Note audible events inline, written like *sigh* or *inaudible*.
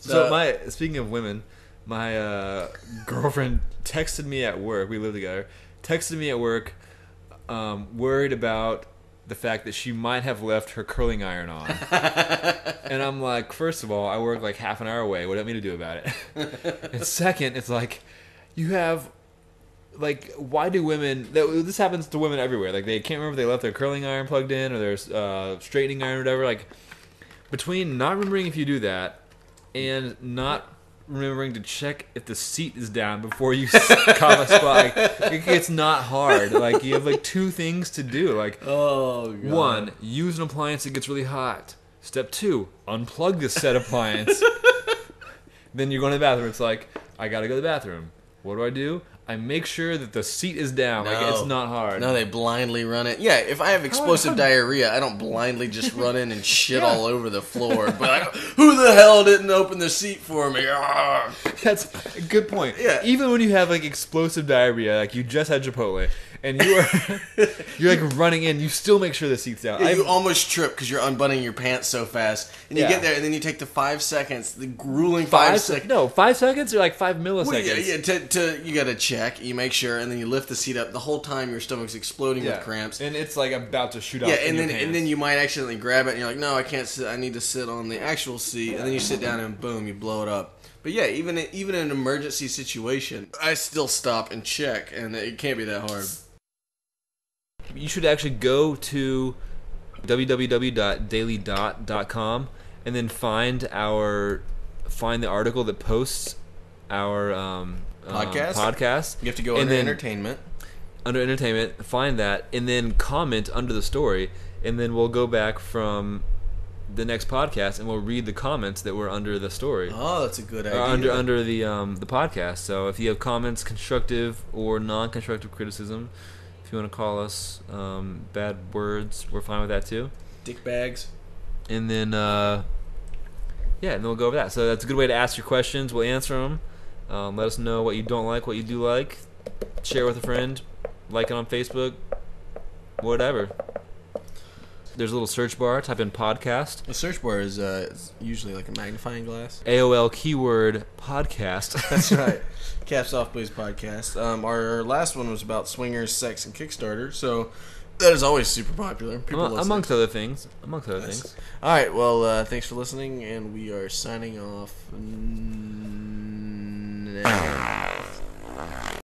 So Uh, my speaking of women, my uh, girlfriend texted me at work. We live together. Texted me at work, um, worried about the fact that she might have left her curling iron on. *laughs* and I'm like, first of all, I work like half an hour away. What do you want me to do about it? *laughs* and second, it's like, you have. Like, why do women? that- This happens to women everywhere. Like, they can't remember if they left their curling iron plugged in or their uh, straightening iron or whatever. Like, between not remembering if you do that and not remembering to check if the seat is down before you cough *laughs* a spot, like, it's not hard. Like you have like two things to do. Like Oh, God. one, use an appliance that gets really hot. Step two, unplug this said appliance. *laughs* then you go in the bathroom. It's like I gotta go to the bathroom. What do I do? I make sure that the seat is down. Like it's not hard. No, they blindly run it. Yeah, if I have explosive diarrhea, I don't blindly just run in and shit Yeah. all over the floor. *laughs* But like, who the hell didn't open the seat for me? Ah. That's a good point. Yeah. Even when you have like explosive diarrhea, like you just had Chipotle, and you are *laughs* you're like running in, you still make sure the seat's down. Yeah, you almost trip because you're unbuttoning your pants so fast, and you Yeah. get there, and then you take the five seconds, the grueling five, five seconds. No, five seconds or like five milliseconds. Well, yeah, yeah. To, to you got to check, you make sure, and then you lift the seat up. The whole time your stomach's exploding Yeah. with cramps. and it's like about to shoot out. Yeah, and then and then you might accidentally grab it, and you're like, no, I can't sit. I need to sit on the actual seat, and then you sit down, and boom, you blow it up. But yeah, even in, even in an emergency situation, I still stop and check, and it can't be that hard. you should actually go to www.dailydot.com and then find our find the article that posts our um, um, Podcast? podcast. You have to go And under then- entertainment. under entertainment, find that, and then comment under the story, and then we'll go back from the next podcast and we'll read the comments that were under the story. Oh, that's a good Or idea. under under the um, the podcast. So if you have comments, constructive or non-constructive criticism, if you want to call us um, bad words, we're fine with that too. dick bags. And then uh, yeah, and then we'll go over that. So that's a good way to ask your questions. We'll answer them. Um, let us know what you don't like, what you do like. Share with a friend. Like it on Facebook. Whatever. There's a little search bar. Type in podcast. The search bar is uh, usually like a magnifying glass. AOL keyword podcast. *laughs* That's right. *laughs* Caps Off Boys podcast. Um, our last one was about swingers, sex, and Kickstarter. So that is always super popular. People Among- amongst other things. Amongst other Nice. things. All right. Well, uh, thanks for listening, and we are signing off now.